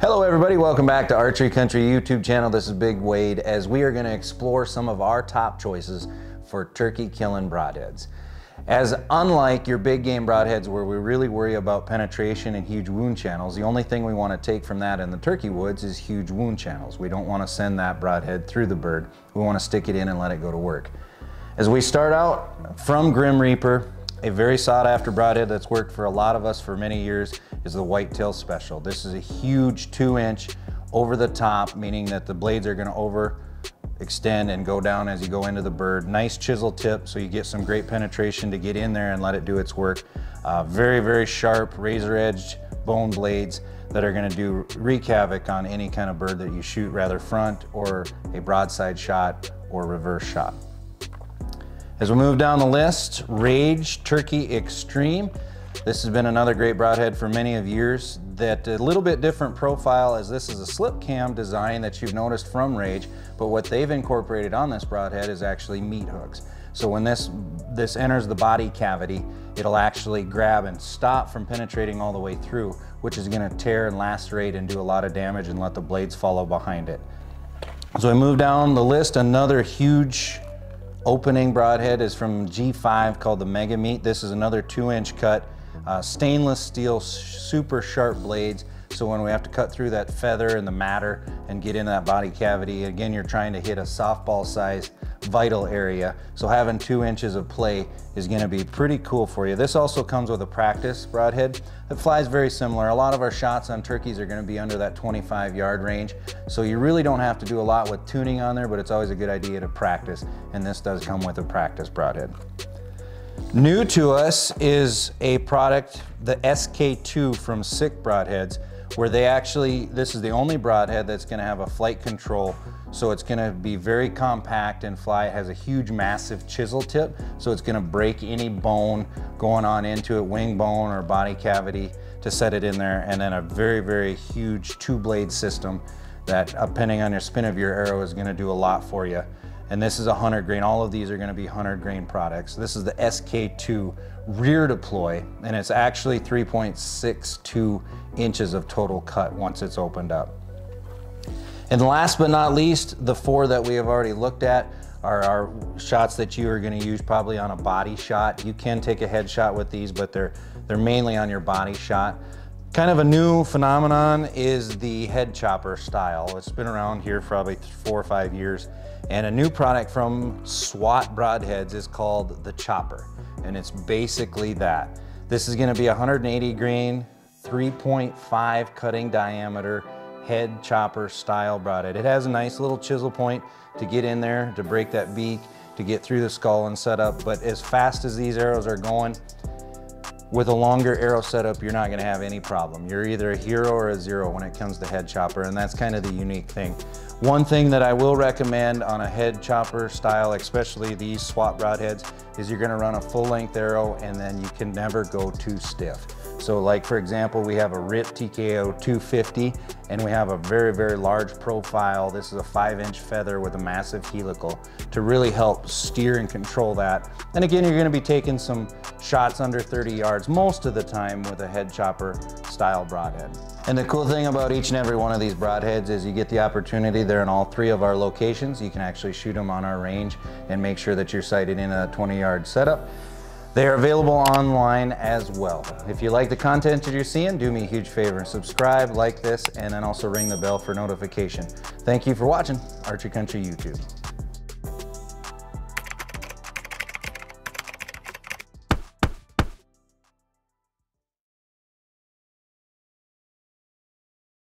Hello everybody, welcome back to Archery Country YouTube channel. This is Big Wade as we are going to explore some of our top choices for turkey killing broadheads. As unlike your big game broadheads where we really worry about penetration and huge wound channels, the only thing we want to take from that in the turkey woods is huge wound channels. We don't want to send that broadhead through the bird. We want to stick it in and let it go to work. As we start out from Grim Reaper, a very sought after broadhead that's worked for a lot of us for many years is the Whitetail Special. This is a huge two inch over the top, meaning that the blades are gonna over extend and go down as you go into the bird. Nice chisel tip so you get some great penetration to get in there and let it do its work. Uh, very, very sharp razor edged bone blades that are gonna do wreak havoc on any kind of bird that you shoot, rather front or a broadside shot or reverse shot. As we move down the list, Rage Turkey Extreme. This has been another great broadhead for many of years that a little bit different profile as this is a slip cam design that you've noticed from Rage, but what they've incorporated on this broadhead is actually meat hooks. So when this, this enters the body cavity, it'll actually grab and stop from penetrating all the way through, which is gonna tear and lacerate and do a lot of damage and let the blades follow behind it. So I move down the list, another huge opening broadhead is from G5 called the Mega Meat. This is another two inch cut, uh, stainless steel, super sharp blades. So when we have to cut through that feather and the matter and get into that body cavity, again, you're trying to hit a softball size vital area. So having two inches of play is gonna be pretty cool for you. This also comes with a practice broadhead that flies very similar. A lot of our shots on turkeys are gonna be under that 25 yard range. So you really don't have to do a lot with tuning on there, but it's always a good idea to practice. And this does come with a practice broadhead. New to us is a product, the SK2 from Sik Broadheads where they actually, this is the only broadhead that's gonna have a flight control. So it's gonna be very compact and fly. It has a huge, massive chisel tip. So it's gonna break any bone going on into it, wing bone or body cavity to set it in there. And then a very, very huge two blade system that uh, depending on your spin of your arrow is gonna do a lot for you and this is a 100 grain. All of these are gonna be 100 grain products. This is the SK2 rear deploy, and it's actually 3.62 inches of total cut once it's opened up. And last but not least, the four that we have already looked at are our shots that you are gonna use probably on a body shot. You can take a headshot with these, but they're, they're mainly on your body shot. Kind of a new phenomenon is the head chopper style. It's been around here probably four or five years. And a new product from SWAT Broadheads is called the Chopper. And it's basically that. This is gonna be 180 grain, 3.5 cutting diameter head chopper style broadhead. It has a nice little chisel point to get in there, to break that beak, to get through the skull and set up. But as fast as these arrows are going, with a longer arrow setup, you're not gonna have any problem. You're either a hero or a zero when it comes to head chopper, and that's kind of the unique thing. One thing that I will recommend on a head chopper style, especially these SWAT broadheads, is you're gonna run a full length arrow and then you can never go too stiff. So like for example, we have a RIP TKO 250 and we have a very, very large profile. This is a five inch feather with a massive helical to really help steer and control that. And again, you're gonna be taking some shots under 30 yards most of the time with a head chopper style broadhead. And the cool thing about each and every one of these broadheads is you get the opportunity, they're in all three of our locations. You can actually shoot them on our range and make sure that you're sighted in a 20 yard setup. They are available online as well. If you like the content that you're seeing, do me a huge favor and subscribe, like this, and then also ring the bell for notification. Thank you for watching Archery Country YouTube.